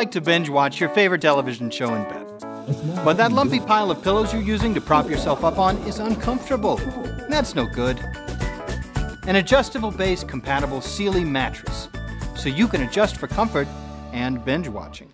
like to binge watch your favorite television show in bed. But that lumpy pile of pillows you're using to prop yourself up on is uncomfortable. That's no good. An adjustable base compatible Sealy mattress, so you can adjust for comfort and binge watching.